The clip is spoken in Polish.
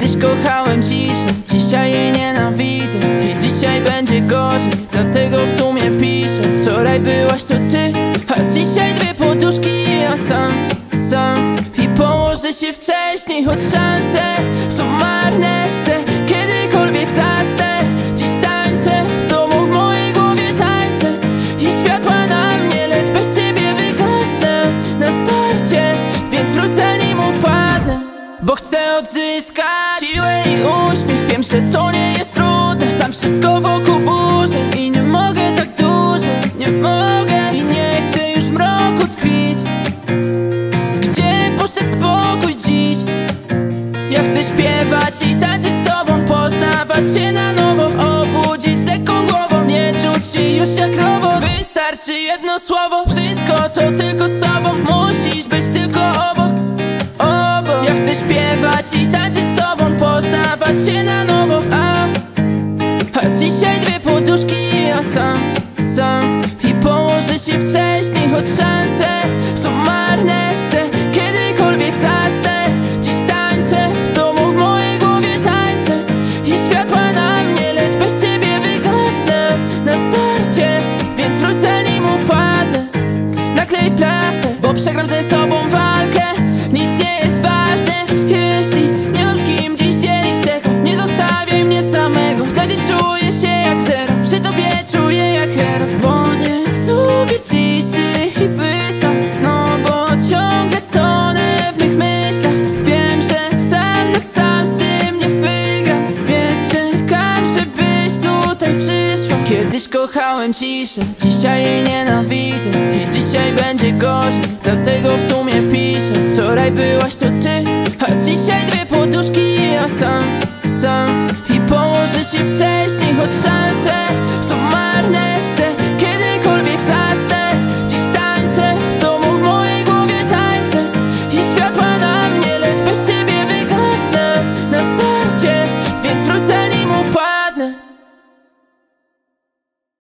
Kiedyś kochałem ciszę, dzisiaj jej nienawidzę I dzisiaj będzie gorzej, dlatego w sumie piszę. Wczoraj byłaś to ty, a dzisiaj dwie poduszki i ja sam, sam. I położę się wcześniej, choć szanse są marne Chcę kiedykolwiek zasnę, dziś tańczę Z domu w mojej głowie tańczę I światła na mnie, lecz bez ciebie wygasnę Na starcie, więc wrócę nim upadnę Bo chcę odzyskać siłę i uśmiech. Wiem, że to nie jest trudne. Sam wszystko wokół burzę I nie mogę tak dłużej. Nie mogę i nie chcę już w mroku tkwić Gdzie poszedł spokój dziś? Ja chcę śpiewać i tańczyć z tobą Poznawać się na nowo Obudzić lekką głową. Nie czuć się już jak robot. Wystarczy jedno słowo. Wszystko to tylko z śpiewać i tańczyć z tobą Poznawać się na nowo. A, a dzisiaj dwie poduszki i ja sam Sam. I położę się wcześniej Choć szanse są marne. Chcę kiedykolwiek zasnę Dziś tańczę z tobą w mojej głowie tańczę. I światła na mnie, lecz bez ciebie wygasnę. Na starcie, więc wrócę nim upadnę. Naklej plaster, bo przegram ze sobą Kiedyś kochałem ciszę, dzisiaj jej nienawidzę I dzisiaj będzie gorzej, dlatego w sumie piszę. Wczoraj byłaś to ty, a dzisiaj dwie poduszki i ja sam, sam. I położę się wcześniej, choć